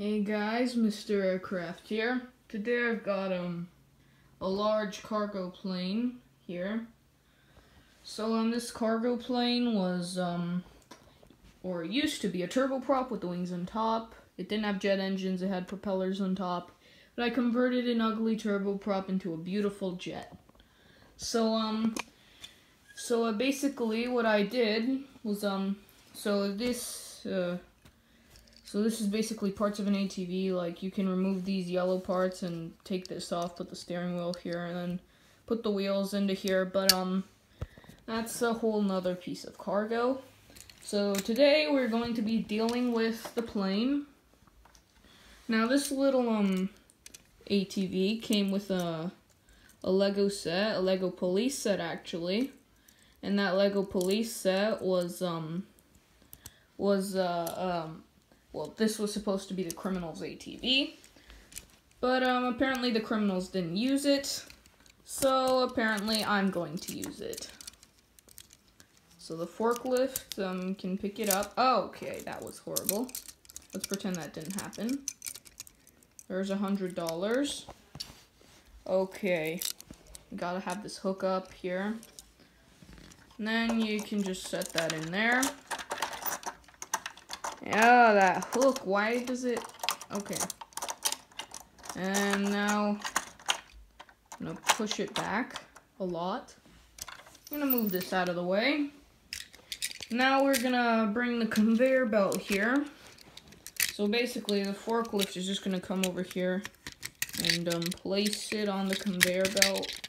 Hey guys, Mr. Aircraft here. Today I've got um a large cargo plane here. So um this cargo plane was um or used to be a turboprop with the wings on top. It didn't have jet engines, it had propellers on top. But I converted an ugly turboprop into a beautiful jet. So um so uh, basically what I did was um so this uh so this is basically parts of an ATV, like you can remove these yellow parts and take this off, put the steering wheel here, and then put the wheels into here, but um, that's a whole nother piece of cargo. So today we're going to be dealing with the plane. Now this little um ATV came with a, a Lego set, a Lego police set actually. And that Lego police set was um was uh um well, this was supposed to be the criminal's ATV, but um, apparently the criminals didn't use it, so apparently I'm going to use it. So the forklift um, can pick it up. Oh, okay, that was horrible. Let's pretend that didn't happen. There's a hundred dollars. Okay, gotta have this hook up here. And then you can just set that in there. Yeah, that hook. Why does it... Okay. And now... I'm going to push it back a lot. I'm going to move this out of the way. Now we're going to bring the conveyor belt here. So basically, the forklift is just going to come over here and um, place it on the conveyor belt.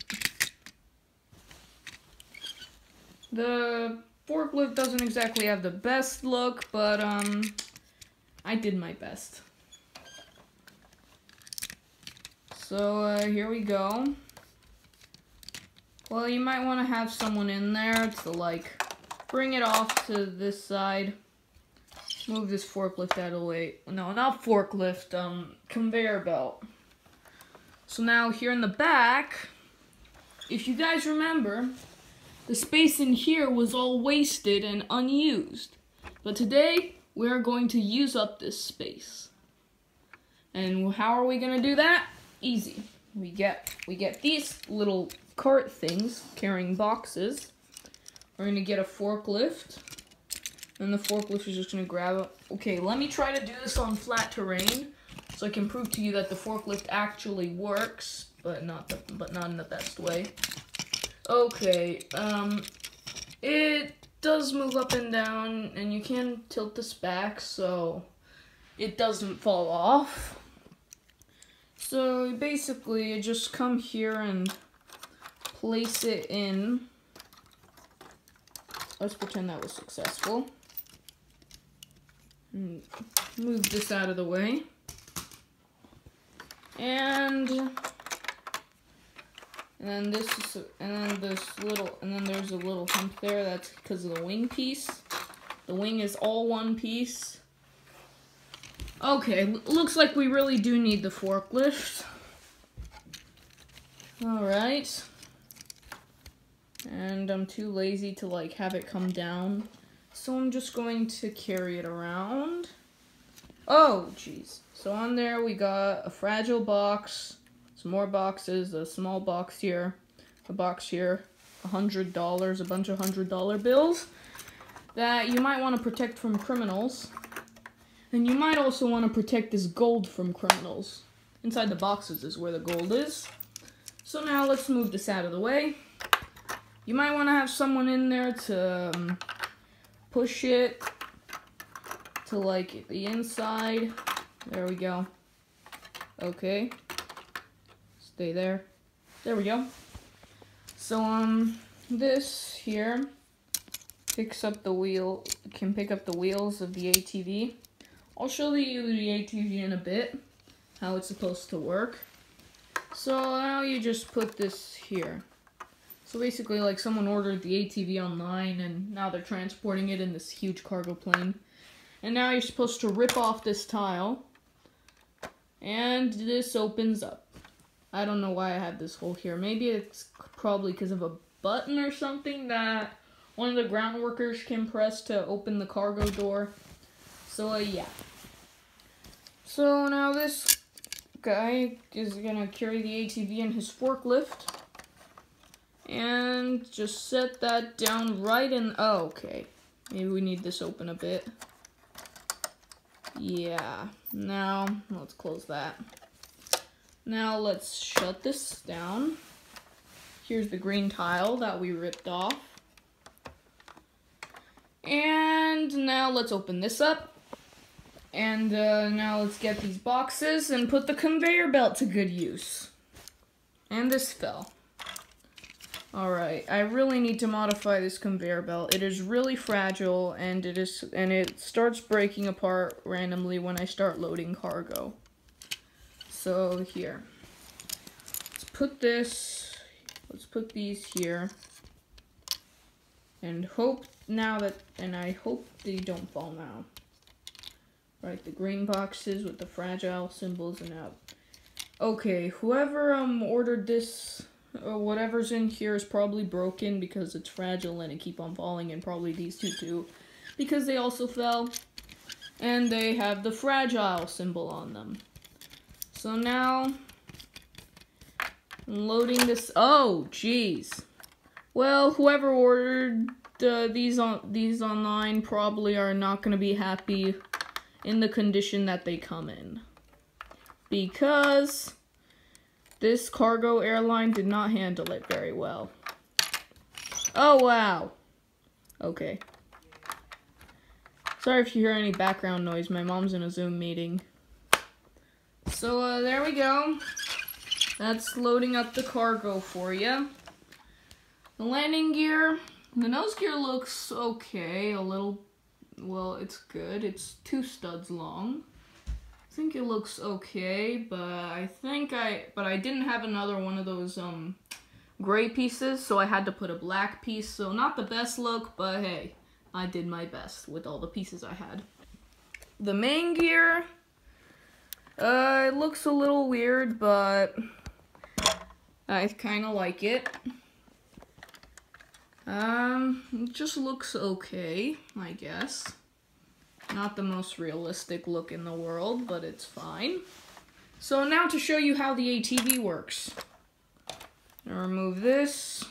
The forklift doesn't exactly have the best look, but um, I did my best. So uh, here we go. Well, you might want to have someone in there to like bring it off to this side. Move this forklift out of the way. No, not forklift, um, conveyor belt. So now here in the back, if you guys remember, the space in here was all wasted and unused. But today, we are going to use up this space. And how are we going to do that? Easy. We get we get these little cart things carrying boxes. We're going to get a forklift. And the forklift is just going to grab it. Okay, let me try to do this on flat terrain so I can prove to you that the forklift actually works, but not the, but not in the best way. Okay, um, it does move up and down, and you can tilt this back so it doesn't fall off. So basically, you just come here and place it in. Let's pretend that was successful. Move this out of the way. And and then this is, and then this little, and then there's a little hump there. That's because of the wing piece. The wing is all one piece. Okay, looks like we really do need the forklift. Alright. And I'm too lazy to like have it come down. So I'm just going to carry it around. Oh, jeez. So on there we got a fragile box some more boxes, a small box here, a box here, a hundred dollars, a bunch of hundred dollar bills that you might want to protect from criminals. And you might also want to protect this gold from criminals. Inside the boxes is where the gold is. So now let's move this out of the way. You might want to have someone in there to um, push it to like the inside. There we go. Okay. Stay there. There we go. So, um, this here picks up the wheel, can pick up the wheels of the ATV. I'll show you the ATV in a bit, how it's supposed to work. So now you just put this here. So basically like someone ordered the ATV online and now they're transporting it in this huge cargo plane. And now you're supposed to rip off this tile and this opens up. I don't know why I have this hole here. Maybe it's probably because of a button or something that one of the ground workers can press to open the cargo door. So, uh, yeah. So now this guy is gonna carry the ATV in his forklift. And just set that down right in, oh, okay. Maybe we need this open a bit. Yeah, now let's close that. Now let's shut this down. Here's the green tile that we ripped off. And now let's open this up. And uh, now let's get these boxes and put the conveyor belt to good use. And this fell. Alright, I really need to modify this conveyor belt. It is really fragile and it is and it starts breaking apart randomly when I start loading cargo. So here. Let's put this let's put these here. And hope now that and I hope they don't fall now. Right, the green boxes with the fragile symbols and out. Okay, whoever um ordered this uh, whatever's in here is probably broken because it's fragile and it keep on falling and probably these two too because they also fell and they have the fragile symbol on them so now I'm loading this oh jeez well whoever ordered uh, these on these online probably are not going to be happy in the condition that they come in because this cargo airline did not handle it very well. Oh, wow. Okay. Sorry if you hear any background noise. My mom's in a Zoom meeting. So, uh, there we go. That's loading up the cargo for you. The landing gear. The nose gear looks okay. A little, well, it's good. It's two studs long. I think it looks okay, but I think I, but I didn't have another one of those, um, gray pieces, so I had to put a black piece, so not the best look, but hey, I did my best with all the pieces I had. The main gear, uh, it looks a little weird, but I kind of like it. Um, it just looks okay, I guess. Not the most realistic look in the world, but it's fine. So now to show you how the ATV works. Gonna remove this.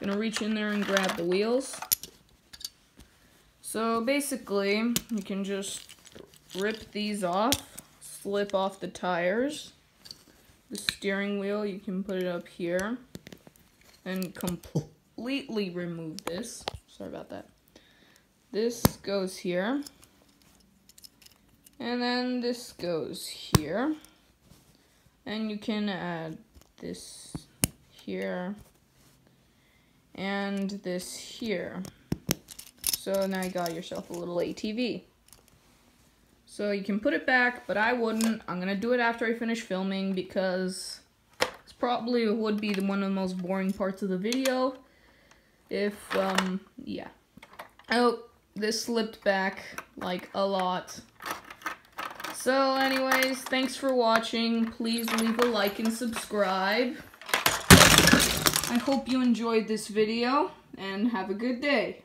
Gonna reach in there and grab the wheels. So basically, you can just rip these off, slip off the tires. The steering wheel, you can put it up here. And completely remove this. Sorry about that. This goes here. And then this goes here. And you can add this here and this here. So now you got yourself a little ATV. So you can put it back, but I wouldn't. I'm gonna do it after I finish filming because it's probably would be the, one of the most boring parts of the video. If, um, yeah. Oh, this slipped back, like, a lot. So anyways, thanks for watching. Please leave a like and subscribe. I hope you enjoyed this video, and have a good day.